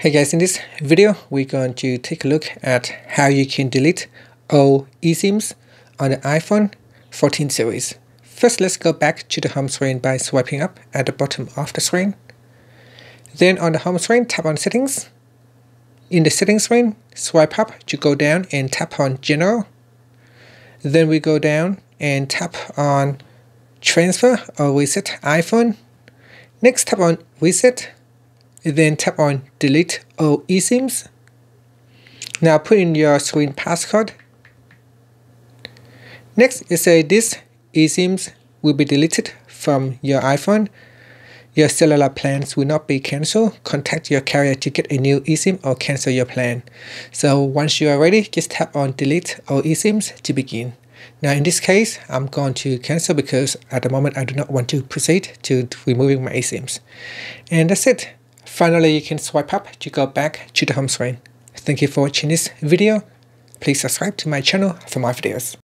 Hey guys, in this video, we're going to take a look at how you can delete all eSIMs on the iPhone 14 series. First, let's go back to the home screen by swiping up at the bottom of the screen. Then on the home screen, tap on Settings. In the Settings screen, swipe up to go down and tap on General. Then we go down and tap on Transfer or Reset iPhone. Next, tap on Reset then tap on delete all eSIMs. Now put in your screen passcode. Next, it says this eSIMs will be deleted from your iPhone. Your cellular plans will not be cancelled. Contact your carrier to get a new eSIM or cancel your plan. So once you are ready, just tap on delete all eSIMs to begin. Now in this case, I'm going to cancel because at the moment I do not want to proceed to removing my eSIMs. And that's it. Finally, you can swipe up to go back to the home screen. Thank you for watching this video. Please subscribe to my channel for more videos.